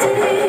to the